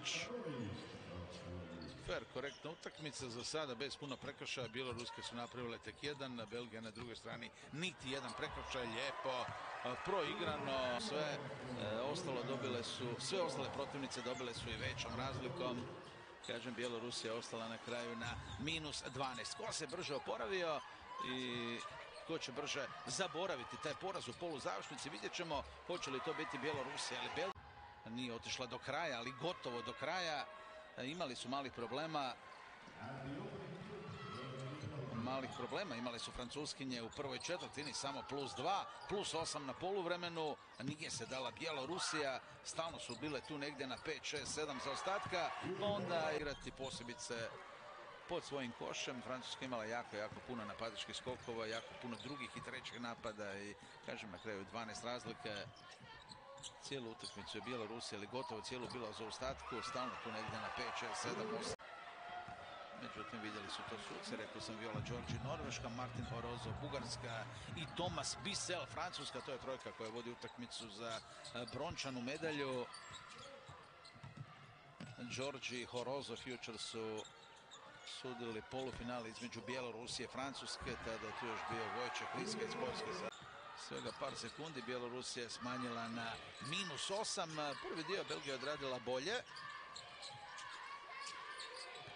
Majković. Fair, korektna utakmica za sada, bez puno prekršaja. Bjeloruske su napravile tek jedan, Belgija na drugoj strani niti jedan prekršaj, lijepo, proigrano, sve e, ostalo dobile su, sve ostale protivnice dobile su i većom razlikom. Kažem, Bjelorusija ostala na kraju na minus 12. Ko se brže oporavio i ko će brže zaboraviti taj poraz u poluzavršnici. Vidjet ćemo hoće li to biti Bjelorusija ili Belgija. Nije otišla do kraja, ali gotovo do kraja. Imali su malih problema. Malih problema imali su Francuskinje u prvoj četvrtini, samo plus dva, plus osam na poluvremenu. Nije se dala Bjelorusija, stalno su bile tu negdje na 5, 6, 7 za ostatka. Onda igrati posebice pod svojim košem. Francuska imala jako, jako puno napadačkih skokova, jako puno drugih i trećih napada i kažem na kraju 12 razlike cijelu utakmicu je Bjelorusija, ali gotovo cijelu bila za ostatku, stalno tu negdje na 5, 6, 7, 8. Međutim, vidjeli su to suci, rekao sam Viola Đorđi, Norveška, Martin Horozo, Bugarska i Tomas Bissell, Francuska, to je trojka koja vodi utakmicu za brončanu medalju. Đorđi Horozo Future su sudili polufinale između Bjelorusije i Francuske, tada je tu još bio Vojček Liska iz Poljske. Svega par sekundi Bjelorusija je smanjila na minus osam. Prvi dio Belgija odradila bolje.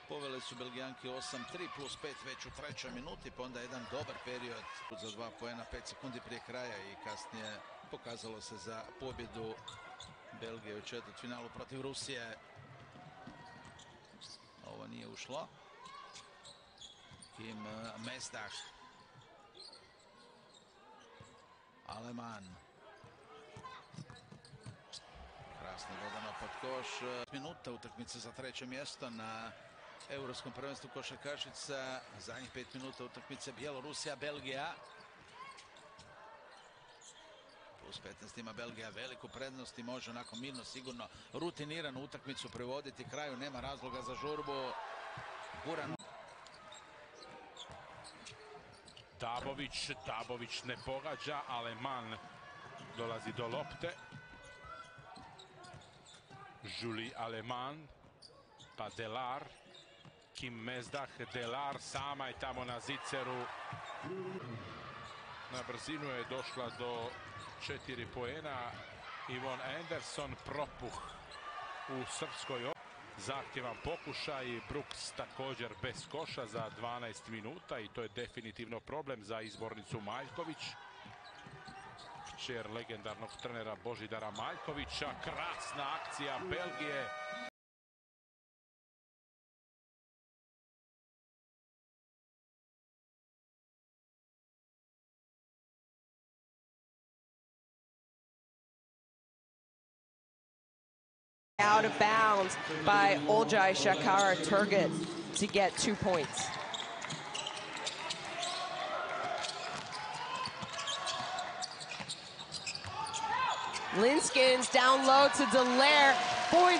Povele su Belgijanki 8-3 plus 5 već u trećoj minuti, pa onda jedan dobar period za dva pojena, 5 sekundi prije kraja i kasnije pokazalo se za pobjedu Belgije u četvrtfinalu protiv Rusije. Ovo nije ušlo. Kim Mesdah Aleman. Krasno dodano pod koš. Minuta utakmice za treće mjesto na Europskom prvenstvu košarkašica. Zadnjih pet minuta utakmice Bjelorusija, Belgija. Plus 15 ima Belgija veliku prednost i može onako mirno, sigurno rutiniranu utakmicu privoditi kraju. Nema razloga za žurbu. Guran. Dabović, Dabović ne pogađa, Aleman dolazi do lopte. Julie Aleman, pa Delar, Kim Mezdah, Delar sama je tamo na ziceru. Na brzinu je došla do četiri poena. Ivon Anderson propuh u srpskoj Zahtjevan pokušaj, Brooks također bez koša za 12 minuta i to je definitivno problem za izbornicu Maljković. Kćer legendarnog trenera Božidara Maljkovića, krasna akcija Belgije. Out of bounds by Oljai Shakara Turgut to get two points. Linskins down low to Delaire. Boy,